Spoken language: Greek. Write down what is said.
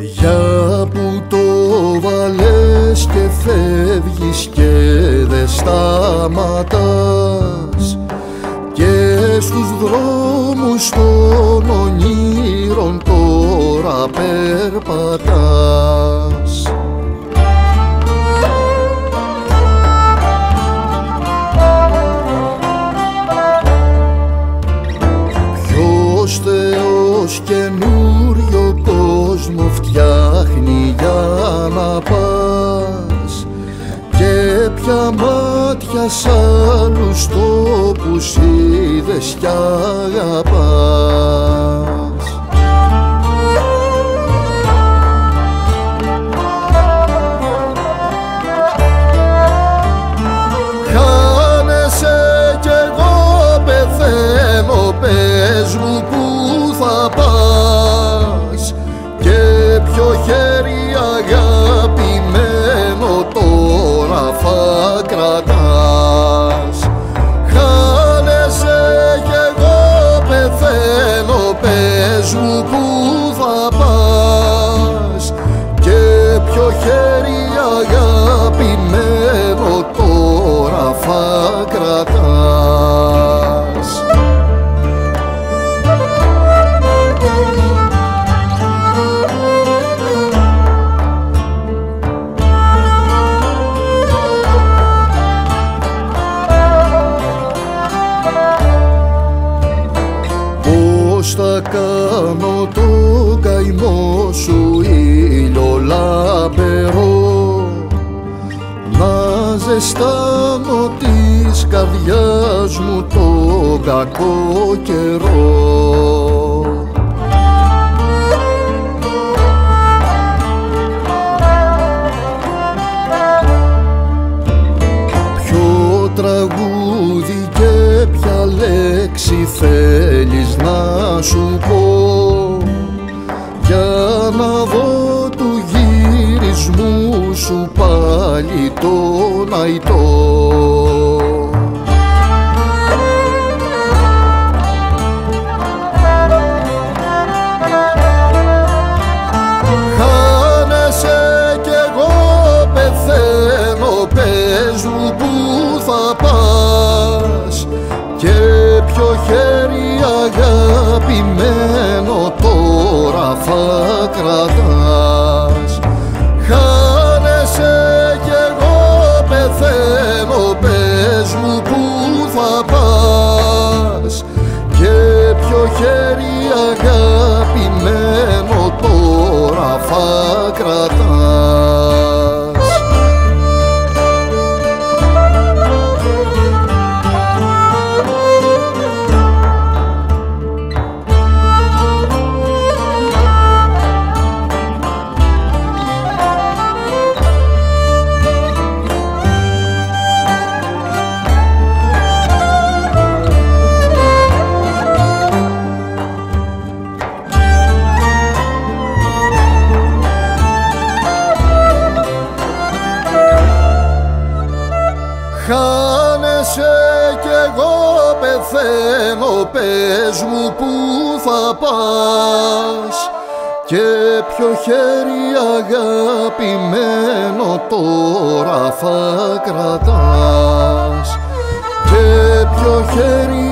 Για που το βάλες και φεύγεις και δε σταματάς. Και στους δρόμους των ονείρων τώρα περπατάς. Ποιος Θεός καινούριο κόσμο φτιάχνει για να πας. Και ποια μάτια σ' άλλους τόπους είδες κι αγαπάς. Χάνεσαι κι εγώ πεθαίνω πες μου που θα κρατάς Χάνεσαι κι εγώ πεθαίνω πες μου που θα πας κάνω το καημό σου ήλιο λαμπερό. Να ζεστάνω της καρδιάς μου το κακό καιρό. Ποιο τραγούδι και ποια λέξη θέλεις να σου πω Για να δω του γυρισμού σου πάλι τον αϊτό Χάνεσαι κι εγώ πεθαίνω πες μου που θα πας. Και ποιο χέρι αγαπημένο τώρα θα κρατάς. Χάνεσαι κι εγώ πεθαίνω πες μου που θα πας. Και ποιο χέρι αγαπημένο τώρα θα κρατάς Χάνεσαι κι εγώ πεθαίνω πες μου που θα πας. Και ποιο χέρι αγαπημένο τώρα θα κρατάς. Και ποιο χέρι